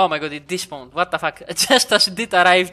Oh my god, it despawned. What the fuck? Just as did arrive.